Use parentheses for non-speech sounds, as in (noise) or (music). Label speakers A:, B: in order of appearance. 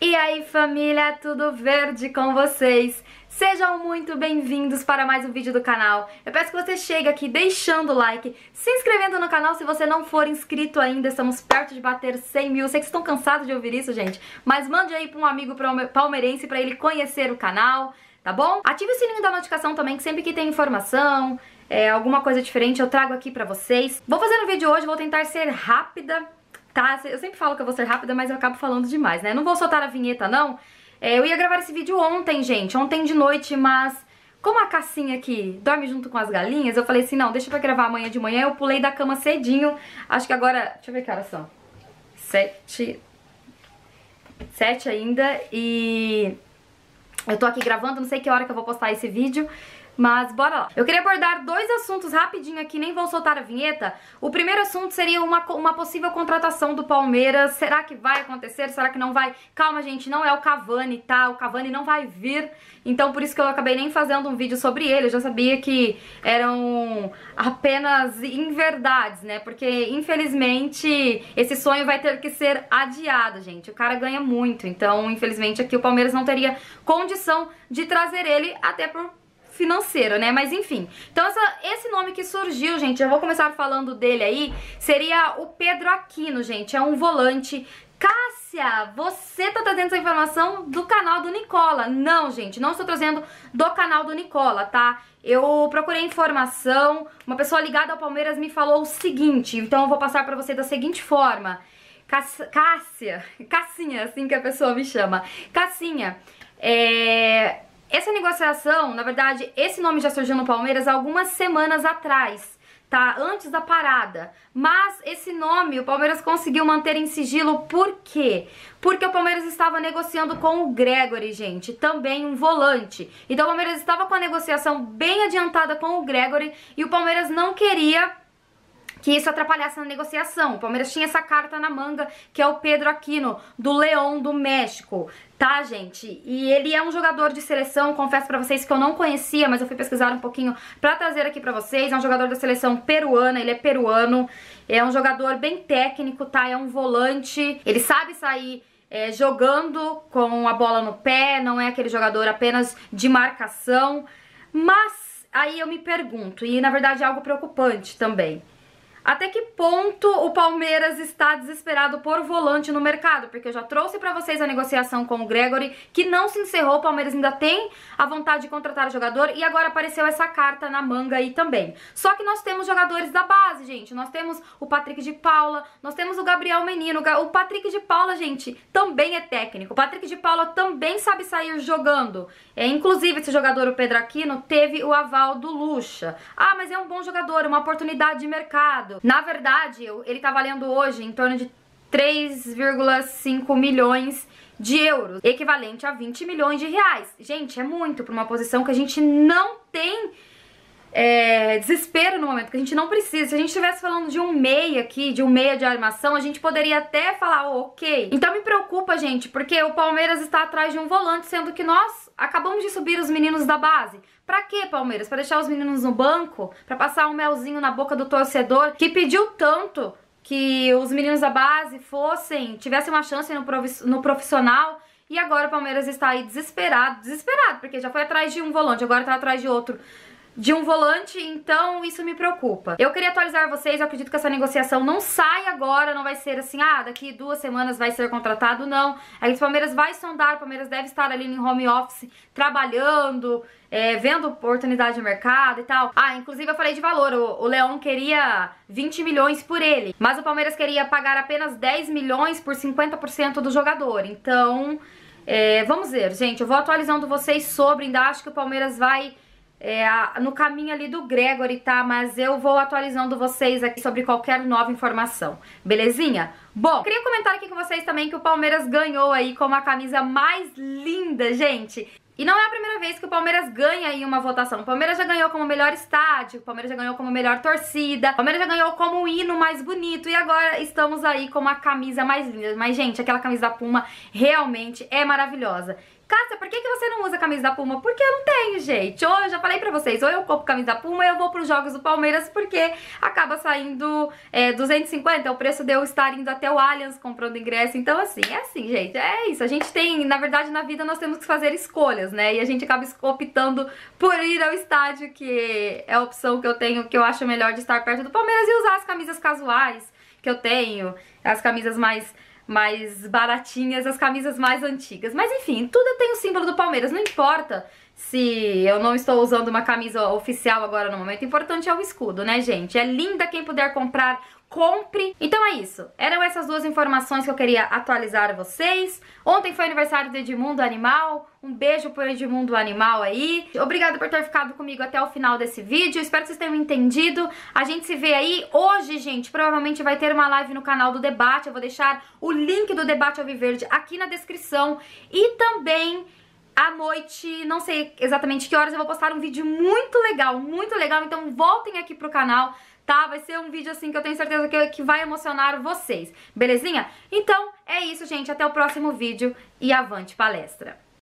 A: E aí família, tudo verde com vocês? Sejam muito bem-vindos para mais um vídeo do canal. Eu peço que você chegue aqui deixando o like, se inscrevendo no canal se você não for inscrito ainda, estamos perto de bater 100 mil. Sei que estão cansados de ouvir isso, gente, mas mande aí para um amigo palmeirense para ele conhecer o canal, tá bom? Ative o sininho da notificação também, que sempre que tem informação, é, alguma coisa diferente eu trago aqui pra vocês. Vou fazer no vídeo hoje, vou tentar ser rápida, tá? Eu sempre falo que eu vou ser rápida, mas eu acabo falando demais, né? Não vou soltar a vinheta, não. É, eu ia gravar esse vídeo ontem, gente, ontem de noite, mas como a Cassinha aqui dorme junto com as galinhas, eu falei assim, não, deixa pra gravar amanhã de manhã. Eu pulei da cama cedinho, acho que agora... Deixa eu ver que horas são. Sete... Sete ainda e... Eu tô aqui gravando, não sei que hora que eu vou postar esse vídeo, mas bora lá. Eu queria abordar dois assuntos rapidinho aqui, nem vou soltar a vinheta. O primeiro assunto seria uma, uma possível contratação do Palmeiras. Será que vai acontecer? Será que não vai? Calma, gente, não é o Cavani, tá? O Cavani não vai vir. Então por isso que eu acabei nem fazendo um vídeo sobre ele. Eu já sabia que eram apenas inverdades, né? Porque infelizmente esse sonho vai ter que ser adiado, gente. O cara ganha muito. Então, infelizmente, aqui o Palmeiras não teria condição de trazer ele até por financeiro, né? Mas enfim. Então essa, esse nome que surgiu, gente, eu vou começar falando dele aí, seria o Pedro Aquino, gente. É um volante Cássia, você tá trazendo essa informação do canal do Nicola. Não, gente, não estou trazendo do canal do Nicola, tá? Eu procurei informação, uma pessoa ligada ao Palmeiras me falou o seguinte, então eu vou passar para você da seguinte forma. Cássia, (laughs) Cassinha, assim que a pessoa me chama. Cassinha, é, essa negociação, na verdade, esse nome já surgiu no Palmeiras algumas semanas atrás, tá? Antes da parada. Mas esse nome o Palmeiras conseguiu manter em sigilo por quê? Porque o Palmeiras estava negociando com o Gregory, gente, também um volante. Então o Palmeiras estava com a negociação bem adiantada com o Gregory e o Palmeiras não queria que isso atrapalhasse na negociação. O Palmeiras tinha essa carta na manga, que é o Pedro Aquino, do Leão do México, tá, gente? E ele é um jogador de seleção, confesso pra vocês que eu não conhecia, mas eu fui pesquisar um pouquinho pra trazer aqui pra vocês. É um jogador da seleção peruana, ele é peruano, é um jogador bem técnico, tá? É um volante, ele sabe sair é, jogando com a bola no pé, não é aquele jogador apenas de marcação, mas aí eu me pergunto, e na verdade é algo preocupante também. Até que ponto o Palmeiras está desesperado por volante no mercado? Porque eu já trouxe para vocês a negociação com o Gregory, que não se encerrou, o Palmeiras ainda tem a vontade de contratar o jogador e agora apareceu essa carta na manga aí também. Só que nós temos jogadores da base, gente. Nós temos o Patrick de Paula, nós temos o Gabriel Menino. O Patrick de Paula, gente, também é técnico. O Patrick de Paula também sabe sair jogando. É, inclusive, esse jogador, o Pedro Aquino, teve o aval do Lucha. Ah, mas é um bom jogador, uma oportunidade de mercado. Na verdade, ele tá valendo hoje em torno de 3,5 milhões de euros, equivalente a 20 milhões de reais. Gente, é muito para uma posição que a gente não tem é, desespero no momento, que a gente não precisa. Se a gente estivesse falando de um meia aqui, de um meia de armação, a gente poderia até falar, oh, ok. Então me preocupa, gente, porque o Palmeiras está atrás de um volante, sendo que nós acabamos de subir os meninos da base. Pra quê, Palmeiras? Pra deixar os meninos no banco? Pra passar um melzinho na boca do torcedor que pediu tanto que os meninos da base fossem, tivessem uma chance no, profissional e agora o Palmeiras está aí desesperado, desesperado, porque já foi atrás de um volante, agora tá atrás de outro de um volante, então isso me preocupa. Eu queria atualizar vocês, eu acredito que essa negociação não sai agora, não vai ser assim, ah, daqui duas semanas vai ser contratado, não. Aí o Palmeiras vai sondar, o Palmeiras deve estar ali em home office trabalhando, é, vendo oportunidade de mercado e tal. Ah, inclusive eu falei de valor, o, o Leão queria 20 milhões por ele, mas o Palmeiras queria pagar apenas 10 milhões por 50% do jogador, então... É, vamos ver, gente, eu vou atualizando vocês sobre, ainda acho que o Palmeiras vai é, no caminho ali do Gregory, tá? Mas eu vou atualizando vocês aqui sobre qualquer nova informação, belezinha? Bom, queria comentar aqui com vocês também que o Palmeiras ganhou aí com a camisa mais linda, gente. E não é a primeira vez que o Palmeiras ganha aí uma votação. O Palmeiras já ganhou como melhor estádio, o Palmeiras já ganhou como melhor torcida, o Palmeiras já ganhou como o hino mais bonito e agora estamos aí com a camisa mais linda. Mas, gente, aquela camisa da Puma realmente é maravilhosa. Cássia, por que, que você não usa camisa da Puma? Porque eu não tenho, gente. Ou eu já falei pra vocês, ou eu compro camisa da Puma ou eu vou pros jogos do Palmeiras, porque acaba saindo é, 250, é o preço de eu estar indo até o Allianz comprando ingresso. Então, assim, é assim, gente, é isso. A gente tem, na verdade, na vida nós temos que fazer escolhas, né? E a gente acaba optando por ir ao estádio, que é a opção que eu tenho, que eu acho melhor de estar perto do Palmeiras e usar as camisas casuais que eu tenho, as camisas mais mais baratinhas, as camisas mais antigas. Mas enfim, tudo tem o símbolo do Palmeiras, não importa se eu não estou usando uma camisa oficial agora no momento, o importante é o escudo, né, gente? É linda quem puder comprar compre. Então é isso. Eram essas duas informações que eu queria atualizar vocês. Ontem foi aniversário do Edmundo Animal. Um beijo pro Edmundo Animal aí. Obrigada por ter ficado comigo até o final desse vídeo. Espero que vocês tenham entendido. A gente se vê aí hoje, gente. Provavelmente vai ter uma live no canal do debate. Eu vou deixar o link do debate Alviverde aqui na descrição. E também à noite, não sei exatamente que horas, eu vou postar um vídeo muito legal, muito legal, então voltem aqui pro canal tá? Vai ser um vídeo assim que eu tenho certeza que, que vai emocionar vocês, belezinha? Então, é isso, gente. Até o próximo vídeo e avante palestra!